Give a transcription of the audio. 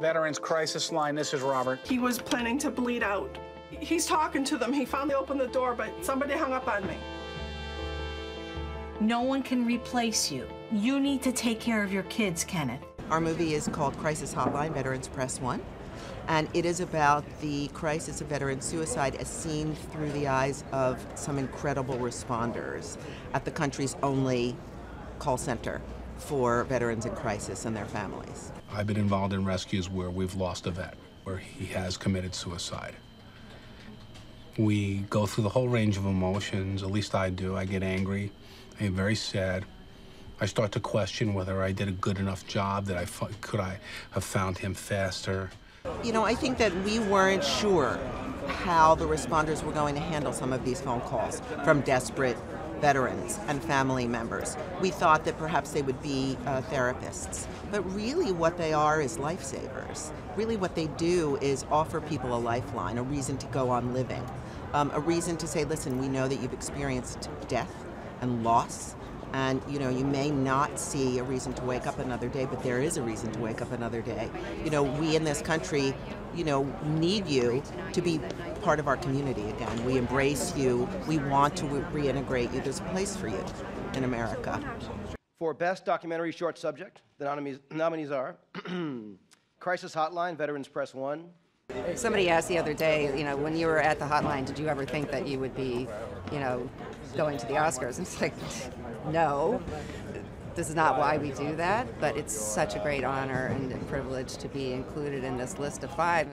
Veterans Crisis Line, this is Robert. He was planning to bleed out. He's talking to them. He finally opened the door, but somebody hung up on me. No one can replace you. You need to take care of your kids, Kenneth. Our movie is called Crisis Hotline Veterans Press One, and it is about the crisis of veteran suicide as seen through the eyes of some incredible responders at the country's only call center for veterans in crisis and their families. I've been involved in rescues where we've lost a vet, where he has committed suicide. We go through the whole range of emotions, at least I do. I get angry, I get very sad. I start to question whether I did a good enough job, that I could I have found him faster. You know, I think that we weren't sure how the responders were going to handle some of these phone calls from desperate veterans and family members. We thought that perhaps they would be uh, therapists, but really what they are is lifesavers. Really, what they do is offer people a lifeline, a reason to go on living, um, a reason to say, listen, we know that you've experienced death and loss. And you know, you may not see a reason to wake up another day, but there is a reason to wake up another day. You know, we in this country, you know, need you to be part of our community again. We embrace you. We want to reintegrate you. There's a place for you in America. For Best Documentary Short Subject, the nominees, nominees are Crisis Hotline, Veterans Press One. Somebody asked the other day, you know, when you were at the hotline, did you ever think that you would be, you know, going to the Oscars? And it's like, no. This is not why we do that, but it's such a great honor and privilege to be included in this list of five.